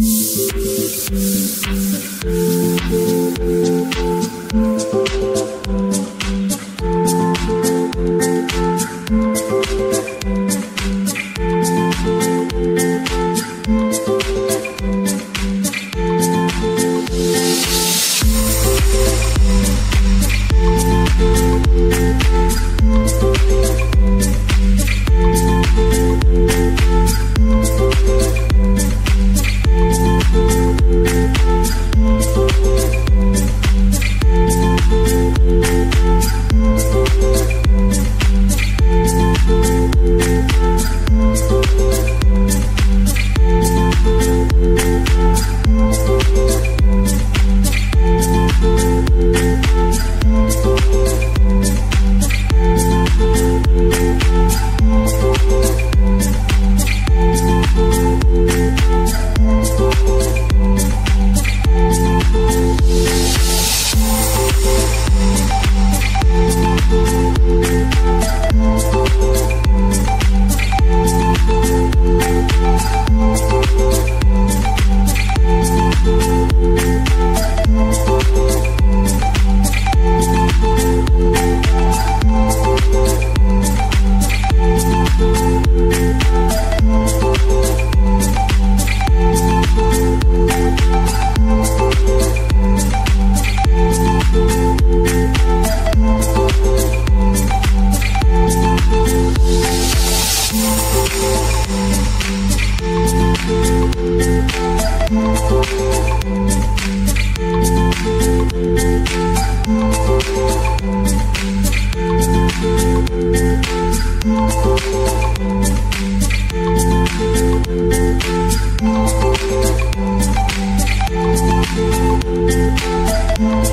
Thank Thank